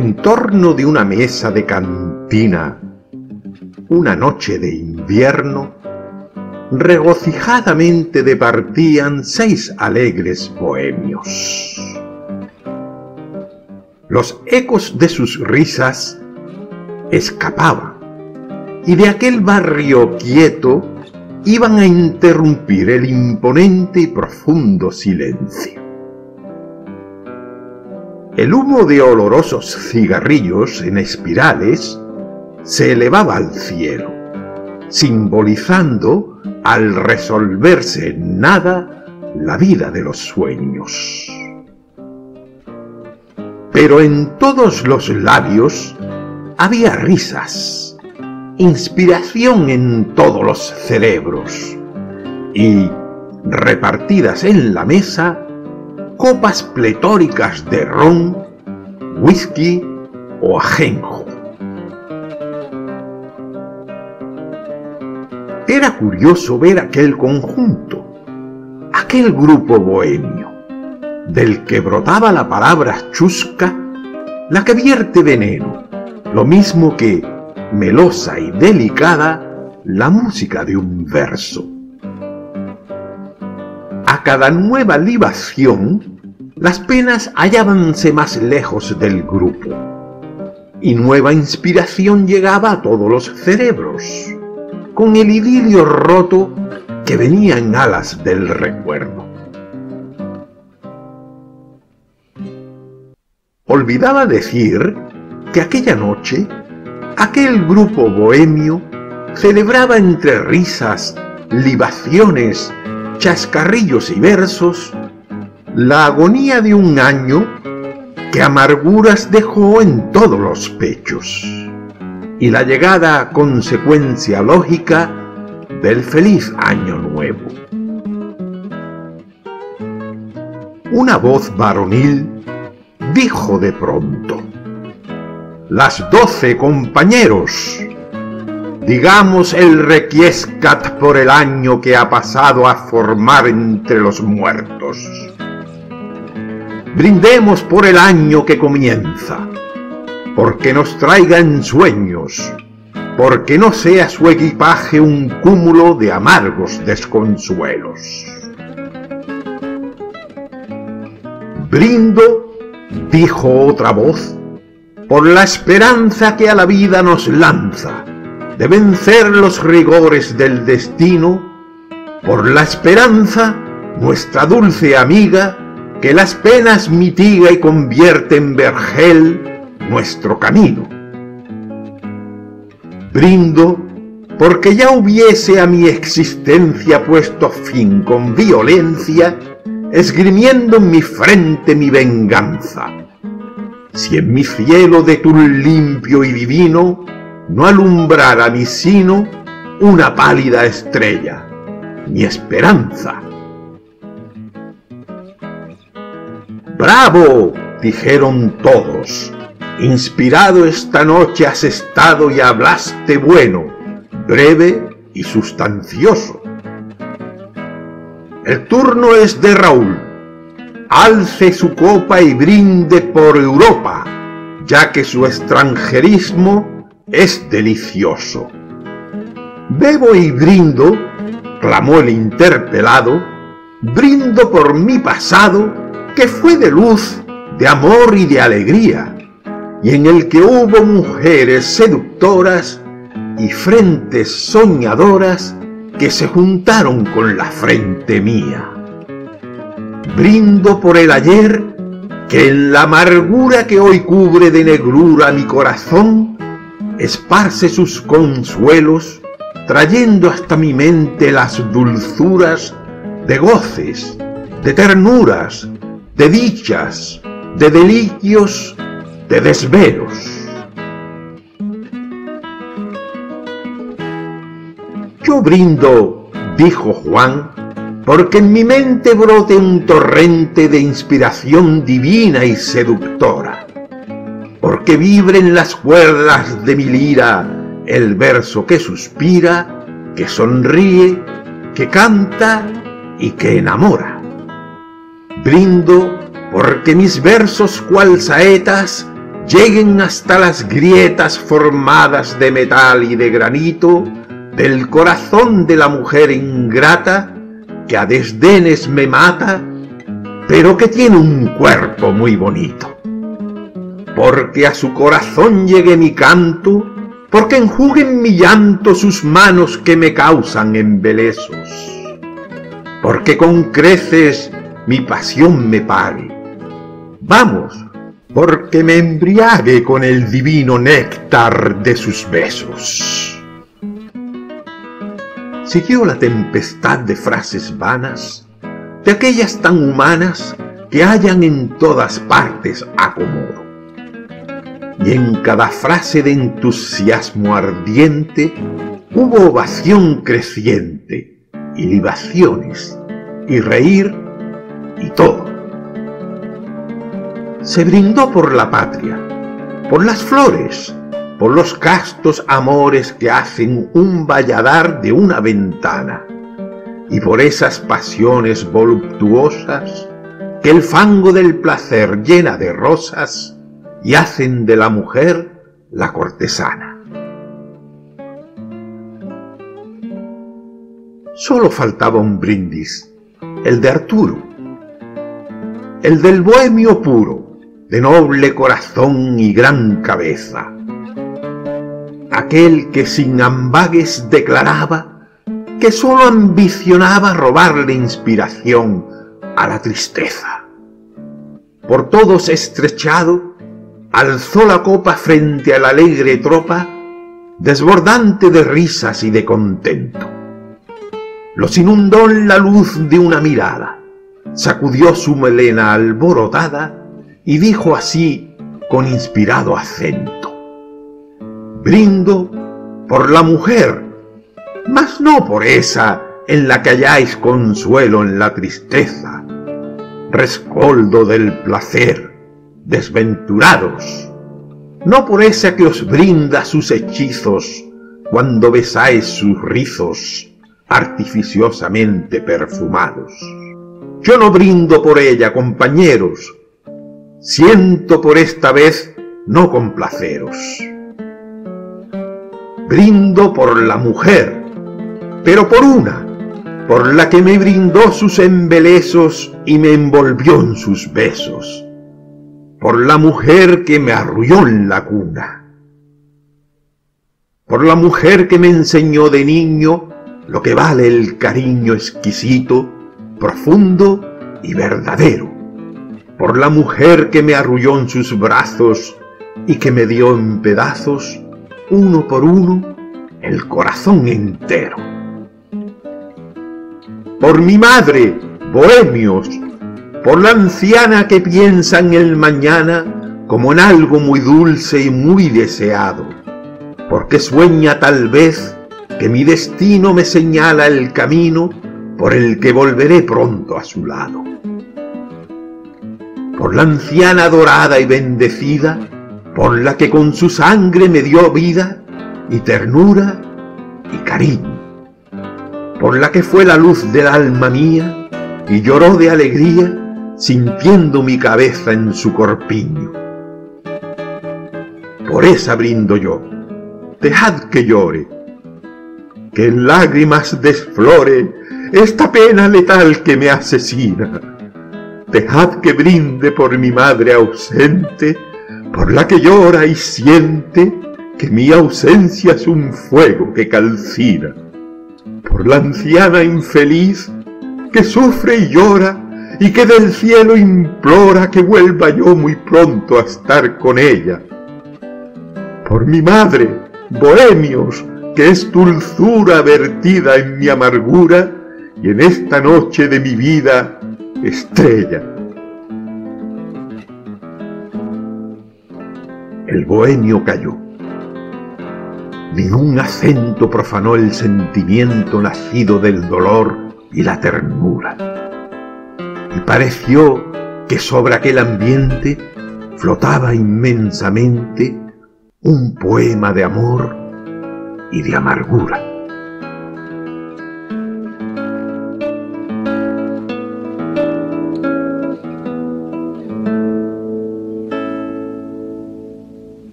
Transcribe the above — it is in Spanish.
En torno de una mesa de cantina, una noche de invierno, regocijadamente departían seis alegres bohemios. Los ecos de sus risas escapaban y de aquel barrio quieto iban a interrumpir el imponente y profundo silencio. El humo de olorosos cigarrillos en espirales se elevaba al cielo, simbolizando al resolverse en nada la vida de los sueños. Pero en todos los labios había risas, inspiración en todos los cerebros y, repartidas en la mesa, copas pletóricas de ron, whisky o ajenjo. Era curioso ver aquel conjunto, aquel grupo bohemio, del que brotaba la palabra chusca, la que vierte veneno, lo mismo que, melosa y delicada, la música de un verso. Cada nueva libación, las penas hallábanse más lejos del grupo, y nueva inspiración llegaba a todos los cerebros con el idilio roto que venía en alas del recuerdo. Olvidaba decir que aquella noche aquel grupo bohemio celebraba entre risas, libaciones, chascarrillos y versos la agonía de un año que amarguras dejó en todos los pechos y la llegada consecuencia lógica del feliz año nuevo. Una voz varonil dijo de pronto, las doce compañeros, digamos el requiescat por el año que ha pasado a formar entre los muertos. Brindemos por el año que comienza porque nos traiga en sueños, porque no sea su equipaje un cúmulo de amargos desconsuelos. Brindo, dijo otra voz, por la esperanza que a la vida nos lanza, de vencer los rigores del destino, por la esperanza, nuestra dulce amiga, que las penas mitiga y convierte en vergel nuestro camino. Brindo porque ya hubiese a mi existencia puesto fin con violencia, esgrimiendo en mi frente mi venganza. Si en mi cielo de tul limpio y divino no alumbrara mi sino una pálida estrella, mi esperanza. ¡Bravo! dijeron todos. Inspirado esta noche has estado y hablaste bueno, breve y sustancioso. El turno es de Raúl. Alce su copa y brinde por Europa, ya que su extranjerismo es delicioso. Bebo y brindo, clamó el interpelado, brindo por mi pasado, que fue de luz, de amor y de alegría y en el que hubo mujeres seductoras y frentes soñadoras que se juntaron con la frente mía. Brindo por el ayer que en la amargura que hoy cubre de negrura mi corazón, esparce sus consuelos, trayendo hasta mi mente las dulzuras de goces, de ternuras, de dichas, de delicios de desvelos. Yo brindo, dijo Juan, porque en mi mente brote un torrente de inspiración divina y seductora, porque vibre en las cuerdas de mi lira el verso que suspira, que sonríe, que canta y que enamora. Brindo porque mis versos cual saetas lleguen hasta las grietas formadas de metal y de granito del corazón de la mujer ingrata que a desdenes me mata, pero que tiene un cuerpo muy bonito. Porque a su corazón llegue mi canto, porque enjuguen mi llanto sus manos que me causan embelesos, porque con creces mi pasión me pague. Vamos, porque me embriague con el divino néctar de sus besos. Siguió la tempestad de frases vanas, de aquellas tan humanas que hallan en todas partes acomodo. Y en cada frase de entusiasmo ardiente hubo ovación creciente y libaciones y reír y todo. Se brindó por la patria, por las flores, por los castos amores que hacen un valladar de una ventana, y por esas pasiones voluptuosas que el fango del placer llena de rosas y hacen de la mujer la cortesana. Solo faltaba un brindis, el de Arturo, el del bohemio puro, de noble corazón y gran cabeza. Aquel que sin ambagues declaraba que sólo ambicionaba robarle inspiración a la tristeza. Por todos estrechado, alzó la copa frente a la alegre tropa, desbordante de risas y de contento. Los inundó en la luz de una mirada, sacudió su melena alborotada y dijo así con inspirado acento, brindo por la mujer, mas no por esa en la que halláis consuelo en la tristeza, rescoldo del placer, desventurados, no por esa que os brinda sus hechizos cuando besáis sus rizos artificiosamente perfumados. Yo no brindo por ella, compañeros, siento por esta vez no complaceros. Brindo por la mujer, pero por una, por la que me brindó sus embelesos y me envolvió en sus besos, por la mujer que me arrulló en la cuna, por la mujer que me enseñó de niño lo que vale el cariño exquisito, profundo y verdadero por la mujer que me arrulló en sus brazos y que me dio en pedazos, uno por uno, el corazón entero. Por mi madre, bohemios, por la anciana que piensa en el mañana como en algo muy dulce y muy deseado, porque sueña tal vez que mi destino me señala el camino por el que volveré pronto a su lado. Por la anciana dorada y bendecida, por la que con su sangre me dio vida y ternura y cariño, por la que fue la luz del alma mía y lloró de alegría sintiendo mi cabeza en su corpiño. Por esa brindo yo, dejad que llore, que en lágrimas desflore esta pena letal que me asesina. Dejad que brinde por mi madre ausente, por la que llora y siente que mi ausencia es un fuego que calcina, por la anciana infeliz que sufre y llora y que del cielo implora que vuelva yo muy pronto a estar con ella, por mi madre, bohemios, que es dulzura vertida en mi amargura y en esta noche de mi vida estrella. El bohemio cayó. Ningún acento profanó el sentimiento nacido del dolor y la ternura. Y pareció que sobre aquel ambiente flotaba inmensamente un poema de amor y de amargura.